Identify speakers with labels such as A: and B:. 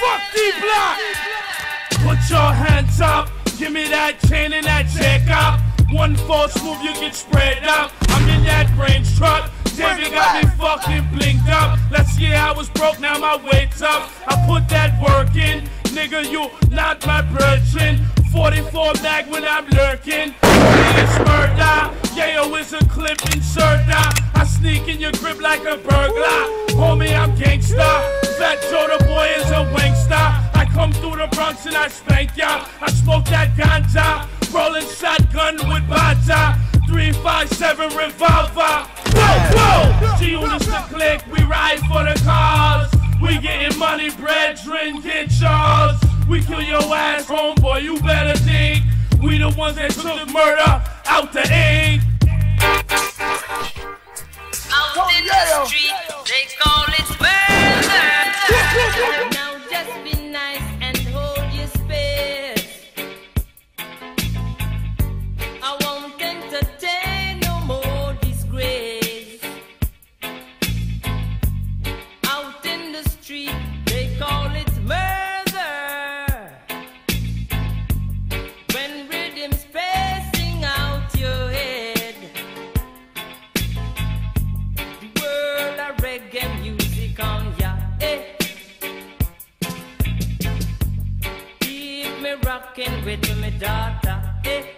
A: Fuck D block.
B: Put your hands up. Give me that chain and that check up. One false move, you get spread out. I'm in that range truck. Damn, you got me fucking blinked up. Last year I was broke, now my weight's up. I put that work in. Nigga, you not my virgin. 44 mag when I'm lurking. It's murder. Yeah, yo, it's a clip insert. I sneak in your grip like a burglar. Homie, I'm gangsta. Fat Joe, the boy is away. And I spank ya. I smoke that ganja, rolling shotgun with baja. 357 revolver. Whoa, whoa! G-Unit's to click, we ride for the cause. We getting money, bread, drink, get yours. We kill your ass, homeboy, you better think. We the ones that took murder
A: me rocking with me daughter. Eh.